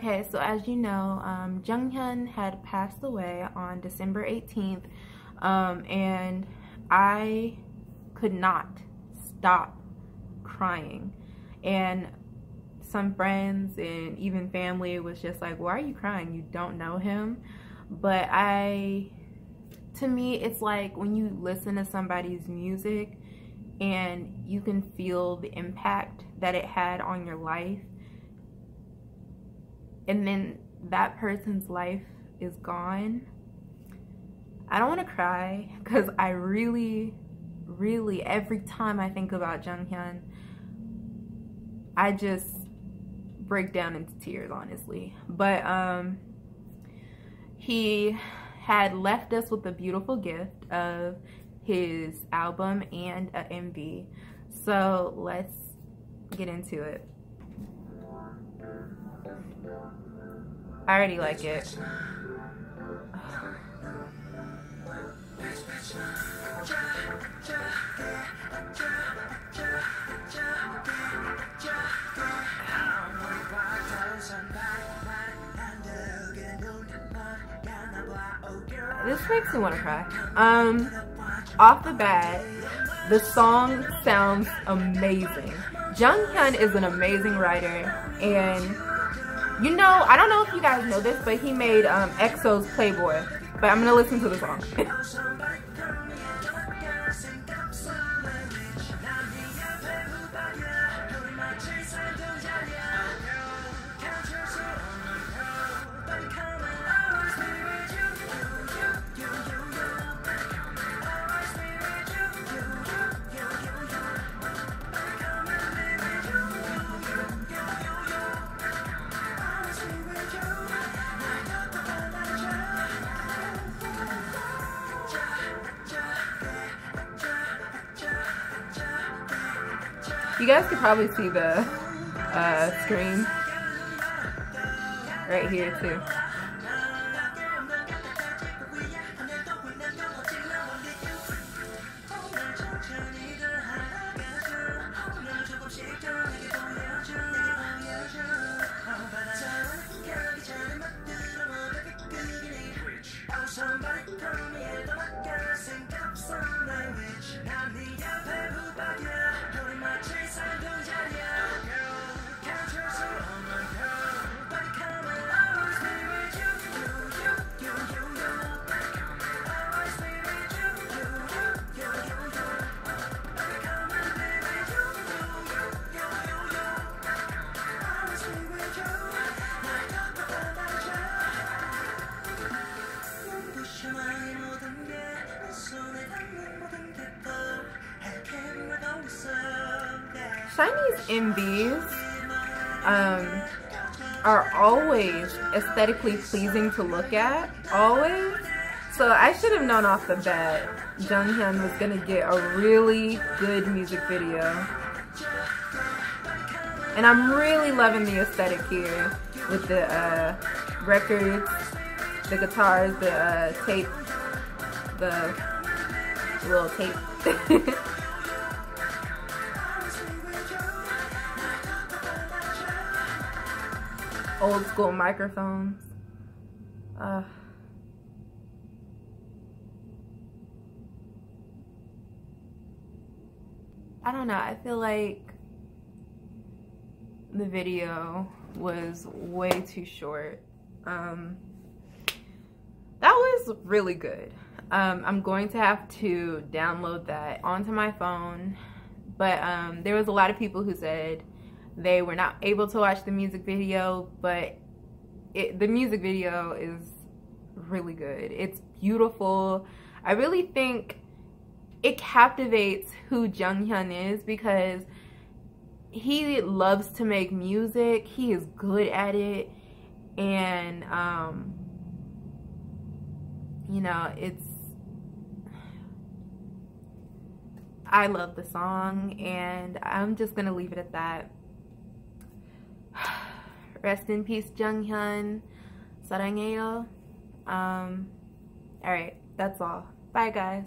Okay, so as you know, um, Jonghyun had passed away on December 18th, um, and I could not stop crying. And some friends and even family was just like, why are you crying? You don't know him. But I, to me, it's like when you listen to somebody's music and you can feel the impact that it had on your life. And then that person's life is gone. I don't want to cry because I really, really, every time I think about Jonghyun, I just break down into tears, honestly. But um, he had left us with a beautiful gift of his album and a MV. So let's get into it. I already like it. This makes me want to cry. Um, off the bat, the song sounds amazing. Jonghyun is an amazing writer, and you know, I don't know if you guys know this, but he made um, EXO's Playboy. But I'm gonna listen to the song. You guys could probably see the uh, screen right here too. SHINee's MVs um, are always aesthetically pleasing to look at, always. So I should have known off the bat Jonghyun was gonna get a really good music video. And I'm really loving the aesthetic here with the uh, records, the guitars, the uh, tape, the little tape. old school microphones. Uh, I don't know. I feel like the video was way too short. Um, that was really good. Um, I'm going to have to download that onto my phone. But um, there was a lot of people who said they were not able to watch the music video, but it, the music video is really good. It's beautiful. I really think it captivates who Jonghyun is because he loves to make music. He is good at it. And, um, you know, it's, I love the song and I'm just going to leave it at that. Rest in peace, Jonghyun. Sarangeo. Um, Alright, that's all. Bye, guys.